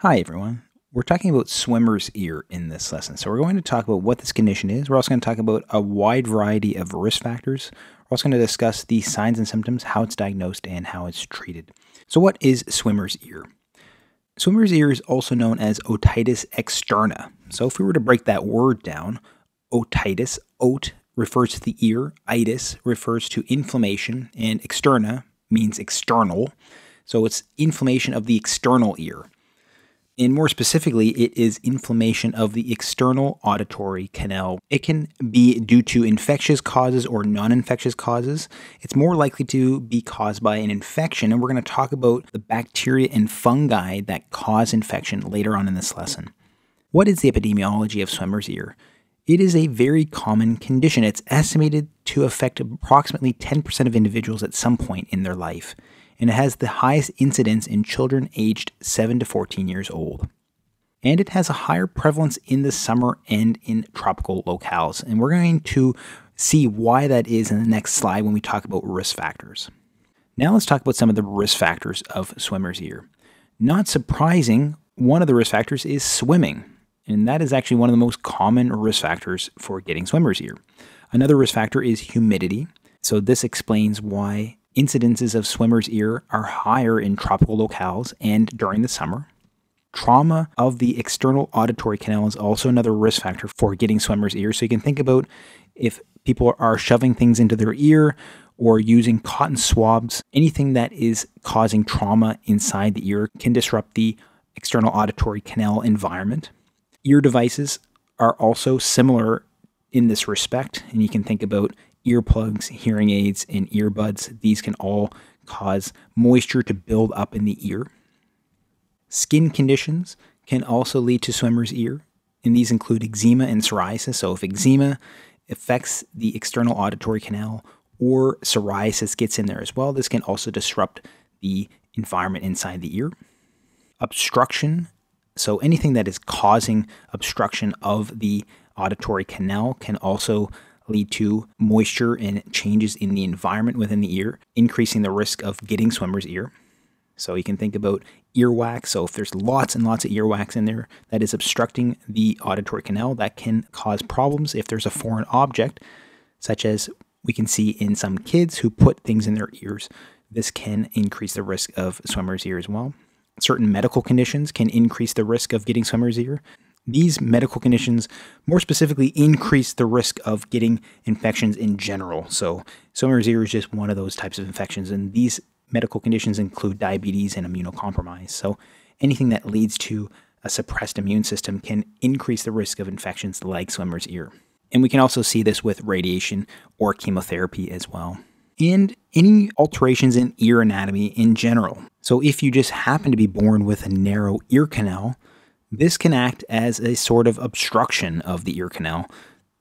Hi, everyone. We're talking about swimmer's ear in this lesson. So, we're going to talk about what this condition is. We're also going to talk about a wide variety of risk factors. We're also going to discuss the signs and symptoms, how it's diagnosed, and how it's treated. So, what is swimmer's ear? Swimmer's ear is also known as otitis externa. So, if we were to break that word down, otitis, ot refers to the ear, itis refers to inflammation, and externa means external. So, it's inflammation of the external ear. And more specifically, it is inflammation of the external auditory canal. It can be due to infectious causes or non infectious causes. It's more likely to be caused by an infection, and we're going to talk about the bacteria and fungi that cause infection later on in this lesson. What is the epidemiology of swimmer's ear? It is a very common condition. It's estimated to affect approximately 10% of individuals at some point in their life and it has the highest incidence in children aged 7 to 14 years old. And it has a higher prevalence in the summer and in tropical locales. And we're going to see why that is in the next slide when we talk about risk factors. Now let's talk about some of the risk factors of swimmer's ear. Not surprising, one of the risk factors is swimming, and that is actually one of the most common risk factors for getting swimmer's ear. Another risk factor is humidity. So this explains why Incidences of swimmer's ear are higher in tropical locales and during the summer. Trauma of the external auditory canal is also another risk factor for getting swimmer's ear. So you can think about if people are shoving things into their ear or using cotton swabs, anything that is causing trauma inside the ear can disrupt the external auditory canal environment. Ear devices are also similar in this respect, and you can think about earplugs, hearing aids, and earbuds. These can all cause moisture to build up in the ear. Skin conditions can also lead to swimmer's ear, and these include eczema and psoriasis. So, if eczema affects the external auditory canal or psoriasis gets in there as well, this can also disrupt the environment inside the ear. Obstruction, so anything that is causing obstruction of the auditory canal can also lead to moisture and changes in the environment within the ear, increasing the risk of getting swimmer's ear. So you can think about earwax. So if there's lots and lots of earwax in there that is obstructing the auditory canal, that can cause problems if there's a foreign object, such as we can see in some kids who put things in their ears. This can increase the risk of swimmer's ear as well. Certain medical conditions can increase the risk of getting swimmer's ear. These medical conditions more specifically increase the risk of getting infections in general. So, swimmer's ear is just one of those types of infections, and these medical conditions include diabetes and immunocompromise. So, anything that leads to a suppressed immune system can increase the risk of infections like swimmer's ear. And we can also see this with radiation or chemotherapy as well. And any alterations in ear anatomy in general. So, if you just happen to be born with a narrow ear canal, this can act as a sort of obstruction of the ear canal,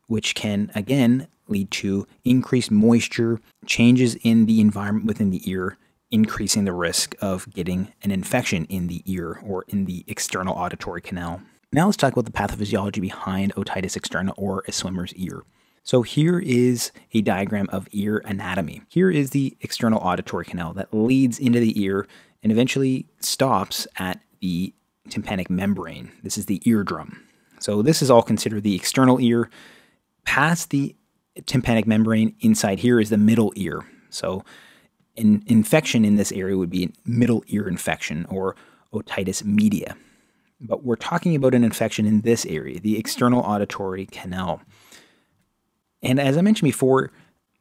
which can again lead to increased moisture, changes in the environment within the ear, increasing the risk of getting an infection in the ear or in the external auditory canal. Now let's talk about the pathophysiology behind otitis externa or a swimmer's ear. So here is a diagram of ear anatomy. Here is the external auditory canal that leads into the ear and eventually stops at the tympanic membrane. This is the eardrum. So this is all considered the external ear. Past the tympanic membrane inside here is the middle ear. So an infection in this area would be middle ear infection or otitis media. But we're talking about an infection in this area, the external auditory canal. And as I mentioned before,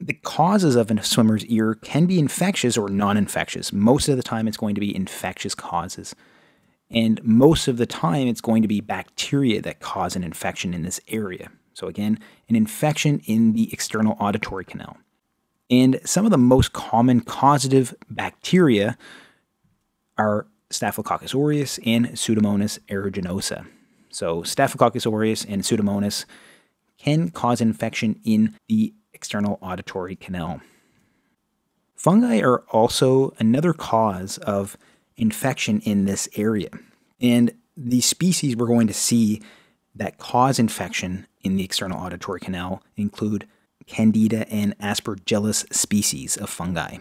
the causes of a swimmer's ear can be infectious or non infectious. Most of the time, it's going to be infectious causes. And most of the time, it's going to be bacteria that cause an infection in this area. So, again, an infection in the external auditory canal. And some of the most common causative bacteria are Staphylococcus aureus and Pseudomonas aeruginosa. So, Staphylococcus aureus and Pseudomonas can cause infection in the external auditory canal. Fungi are also another cause of infection in this area. And the species we're going to see that cause infection in the external auditory canal include Candida and Aspergillus species of fungi.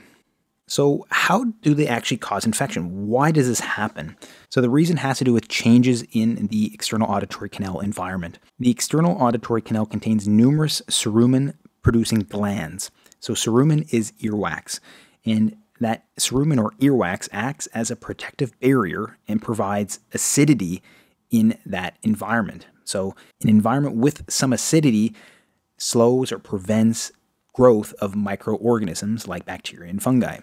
So, how do they actually cause infection? Why does this happen? So, the reason has to do with changes in the external auditory canal environment. The external auditory canal contains numerous cerumen producing glands. So, cerumen is earwax, and that cerumen or earwax acts as a protective barrier and provides acidity in that environment. So, an environment with some acidity slows or prevents growth of microorganisms like bacteria and fungi.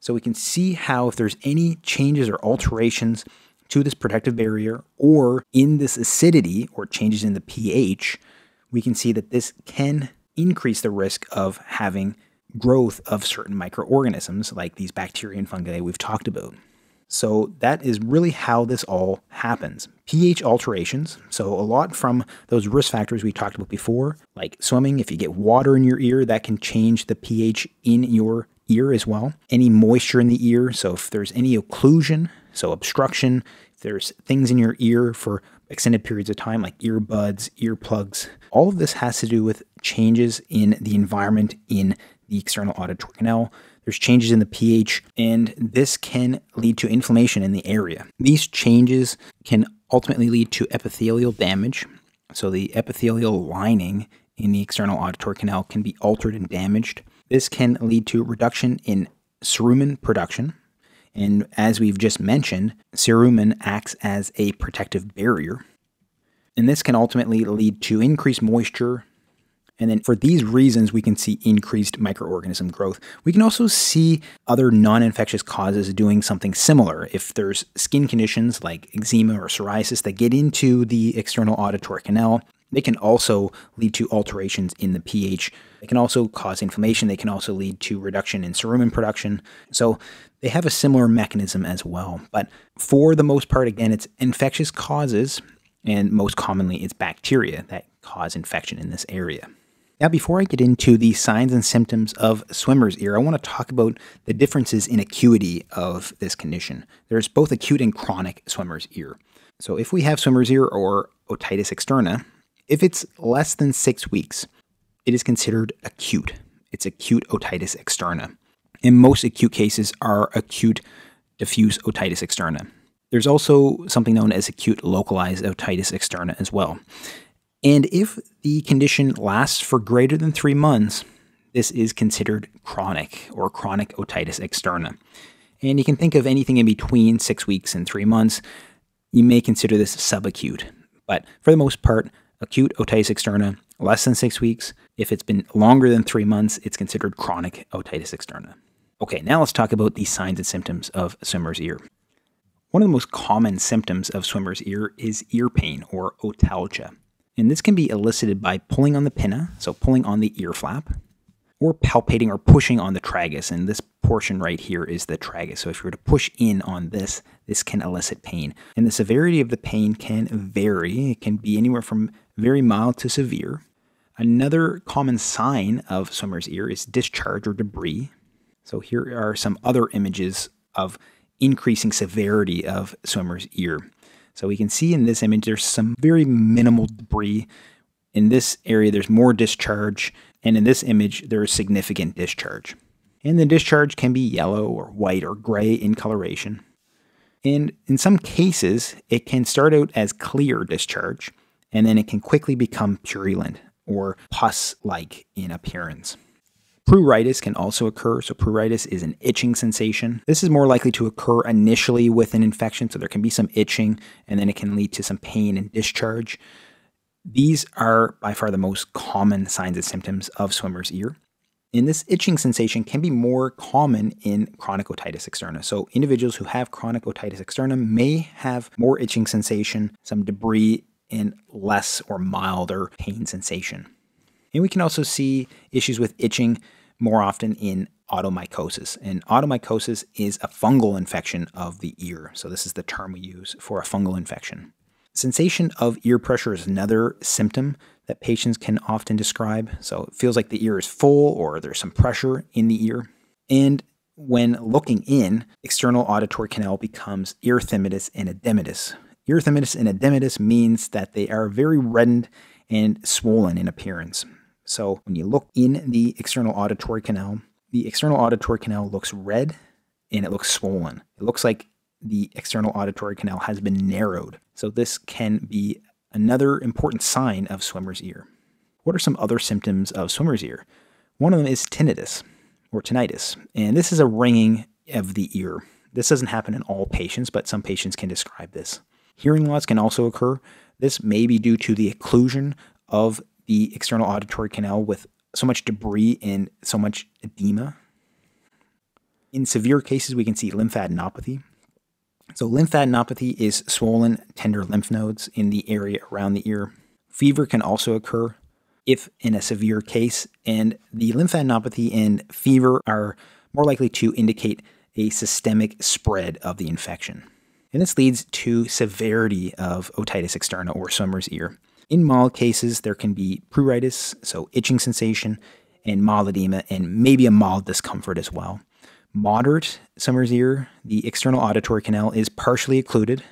So, we can see how if there's any changes or alterations to this protective barrier or in this acidity or changes in the pH, we can see that this can increase the risk of having growth of certain microorganisms like these bacteria and fungi we've talked about. So that is really how this all happens. pH alterations, so a lot from those risk factors we talked about before, like swimming, if you get water in your ear, that can change the pH in your ear as well. Any moisture in the ear, so if there's any occlusion, so obstruction, if there's things in your ear for extended periods of time, like earbuds, earplugs, all of this has to do with changes in the environment in the external auditory canal. There's changes in the pH, and this can lead to inflammation in the area. These changes can ultimately lead to epithelial damage. So, the epithelial lining in the external auditory canal can be altered and damaged. This can lead to reduction in cerumen production. And as we've just mentioned, cerumen acts as a protective barrier. And this can ultimately lead to increased moisture, and then for these reasons, we can see increased microorganism growth. We can also see other non infectious causes doing something similar. If there's skin conditions like eczema or psoriasis that get into the external auditory canal, they can also lead to alterations in the pH. They can also cause inflammation. They can also lead to reduction in cerumen production. So they have a similar mechanism as well. But for the most part, again, it's infectious causes, and most commonly, it's bacteria that cause infection in this area. Now, before I get into the signs and symptoms of swimmer's ear, I want to talk about the differences in acuity of this condition. There's both acute and chronic swimmer's ear. So, if we have swimmer's ear or otitis externa, if it's less than six weeks, it is considered acute. It's acute otitis externa. And most acute cases are acute diffuse otitis externa. There's also something known as acute localized otitis externa as well. And if the condition lasts for greater than three months, this is considered chronic or chronic otitis externa. And you can think of anything in between six weeks and three months. You may consider this subacute. But for the most part, acute otitis externa, less than six weeks. If it's been longer than three months, it's considered chronic otitis externa. Okay, now let's talk about the signs and symptoms of swimmer's ear. One of the most common symptoms of swimmer's ear is ear pain or otalgia. And this can be elicited by pulling on the pinna, so pulling on the ear flap, or palpating or pushing on the tragus. And this portion right here is the tragus. So if you were to push in on this, this can elicit pain. And the severity of the pain can vary. It can be anywhere from very mild to severe. Another common sign of swimmer's ear is discharge or debris. So here are some other images of increasing severity of swimmer's ear. So we can see in this image there's some very minimal debris. In this area, there's more discharge, and in this image, there is significant discharge. And the discharge can be yellow or white or gray in coloration. And in some cases, it can start out as clear discharge, and then it can quickly become purulent or pus like in appearance. Pruritus can also occur. So, pruritus is an itching sensation. This is more likely to occur initially with an infection. So, there can be some itching and then it can lead to some pain and discharge. These are by far the most common signs and symptoms of swimmer's ear. And this itching sensation can be more common in chronic otitis externa. So, individuals who have chronic otitis externa may have more itching sensation, some debris, and less or milder pain sensation. And we can also see issues with itching more often in otomycosis. And otomycosis is a fungal infection of the ear. So, this is the term we use for a fungal infection. Sensation of ear pressure is another symptom that patients can often describe. So, it feels like the ear is full or there's some pressure in the ear. And when looking in, external auditory canal becomes erythematous and edematous. Erythematous and edematous means that they are very reddened and swollen in appearance. So when you look in the external auditory canal, the external auditory canal looks red and it looks swollen. It looks like the external auditory canal has been narrowed. So this can be another important sign of swimmer's ear. What are some other symptoms of swimmer's ear? One of them is tinnitus or tinnitus, and this is a ringing of the ear. This doesn't happen in all patients, but some patients can describe this. Hearing loss can also occur. This may be due to the occlusion of the external auditory canal with so much debris and so much edema. In severe cases, we can see lymphadenopathy. So, lymphadenopathy is swollen, tender lymph nodes in the area around the ear. Fever can also occur if in a severe case, and the lymphadenopathy and fever are more likely to indicate a systemic spread of the infection. And this leads to severity of otitis externa or swimmer's ear. In mild cases, there can be pruritus, so itching sensation, and mild edema, and maybe a mild discomfort as well. Moderate swimmer's ear, the external auditory canal is partially occluded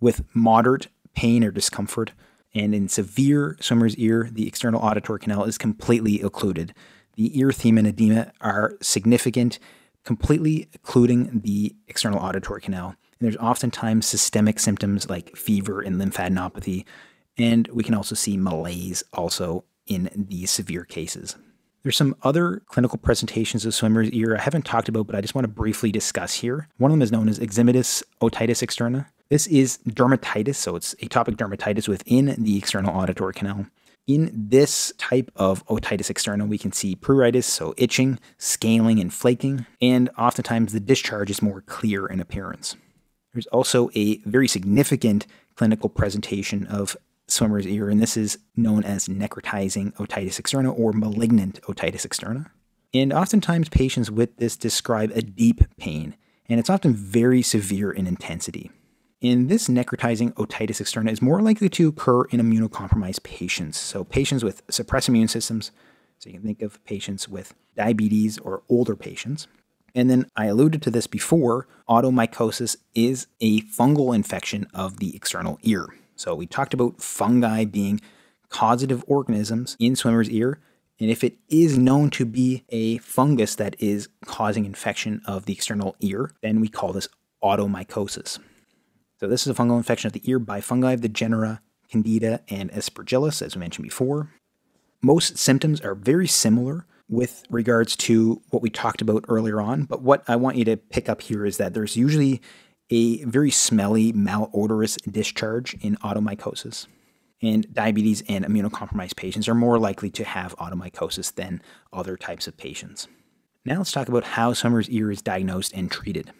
with moderate pain or discomfort. And in severe swimmer's ear, the external auditory canal is completely occluded. The erythema and edema are significant, completely occluding the external auditory canal. And there's oftentimes systemic symptoms like fever and lymphadenopathy, and we can also see malaise also in these severe cases. There's some other clinical presentations of swimmer's ear I haven't talked about, but I just want to briefly discuss here. One of them is known as eczematous otitis externa. This is dermatitis, so it's atopic dermatitis within the external auditory canal. In this type of otitis externa, we can see pruritus, so itching, scaling, and flaking, and oftentimes the discharge is more clear in appearance. There's also a very significant clinical presentation of swimmer's ear, and this is known as necrotizing otitis externa or malignant otitis externa. And oftentimes, patients with this describe a deep pain, and it's often very severe in intensity. And this necrotizing otitis externa is more likely to occur in immunocompromised patients. So, patients with suppressed immune systems, so you can think of patients with diabetes or older patients. And then I alluded to this before otomycosis is a fungal infection of the external ear. So we talked about fungi being causative organisms in swimmer's ear. And if it is known to be a fungus that is causing infection of the external ear, then we call this otomycosis. So this is a fungal infection of the ear by fungi of the genera Candida and Aspergillus, as we mentioned before. Most symptoms are very similar with regards to what we talked about earlier on, but what I want you to pick up here is that there's usually a very smelly, malodorous discharge in otomycosis. And diabetes and immunocompromised patients are more likely to have otomycosis than other types of patients. Now let's talk about how swimmer's ear is diagnosed and treated.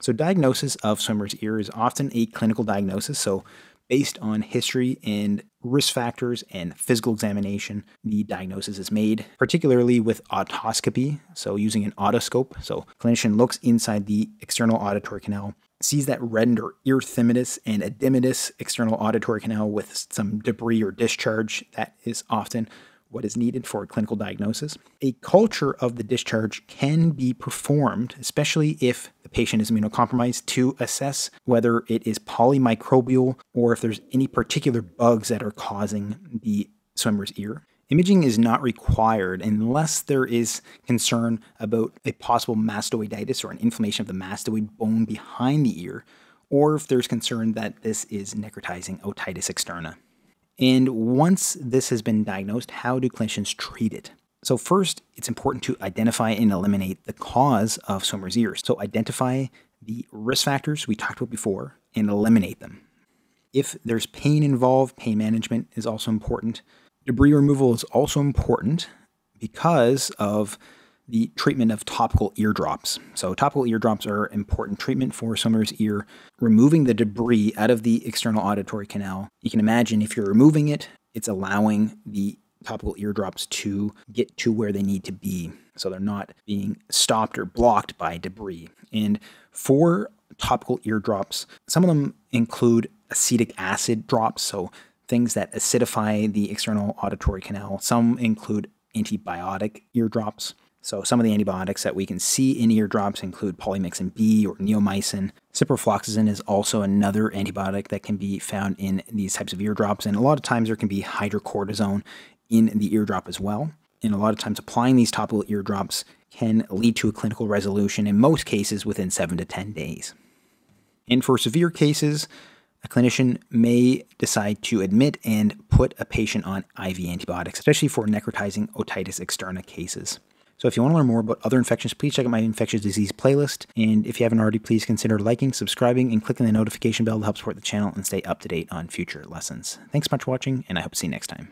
So, diagnosis of swimmer's ear is often a clinical diagnosis. So, based on history and risk factors and physical examination, the diagnosis is made, particularly with otoscopy. So, using an otoscope. So, clinician looks inside the external auditory canal sees that reddened or erythematous and edematous external auditory canal with some debris or discharge. That is often what is needed for a clinical diagnosis. A culture of the discharge can be performed, especially if the patient is immunocompromised, to assess whether it is polymicrobial or if there's any particular bugs that are causing the swimmer's ear. Imaging is not required unless there is concern about a possible mastoiditis or an inflammation of the mastoid bone behind the ear, or if there's concern that this is necrotizing otitis externa. And once this has been diagnosed, how do clinicians treat it? So, first, it's important to identify and eliminate the cause of swimmer's ears. So, identify the risk factors we talked about before and eliminate them. If there's pain involved, pain management is also important. Debris removal is also important because of the treatment of topical eardrops. So, topical eardrops are important treatment for swimmer's ear, removing the debris out of the external auditory canal. You can imagine if you're removing it, it's allowing the topical eardrops to get to where they need to be. So, they're not being stopped or blocked by debris. And for topical eardrops, some of them include acetic acid drops. So, things that acidify the external auditory canal. Some include antibiotic eardrops. So some of the antibiotics that we can see in eardrops include polymyxin B or neomycin. Ciprofloxacin is also another antibiotic that can be found in these types of eardrops, and a lot of times there can be hydrocortisone in the eardrop as well. And a lot of times applying these topical eardrops can lead to a clinical resolution in most cases within 7 to 10 days. And for severe cases, a clinician may decide to admit and put a patient on IV antibiotics, especially for necrotizing otitis externa cases. So if you want to learn more about other infections, please check out my infectious disease playlist. And if you haven't already, please consider liking, subscribing, and clicking the notification bell to help support the channel and stay up to date on future lessons. Thanks so much for watching, and I hope to see you next time.